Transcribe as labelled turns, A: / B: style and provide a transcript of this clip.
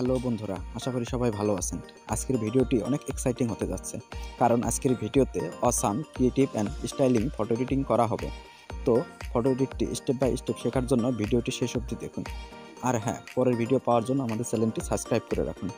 A: Hello বন্ধুরা, আশা করি সবাই ভালো আছেন। আজকের ভিডিওটি অনেক এক্সাইটিং হতে যাচ্ছে, কারণ আজকের ভিডিওতে awesome creative and styling photo editing করা হবে। তো ফটো এডিটটি স্টেপ বাই স্টেপ শেখার জন্য ভিডিওটি শেষ অবধি দেখুন। আর হ্যাঁ পরের ভিডিও পাওয়ার জন্য আমাদের চ্যানেলটি সাবস্ক্রাইব করে রাখুন।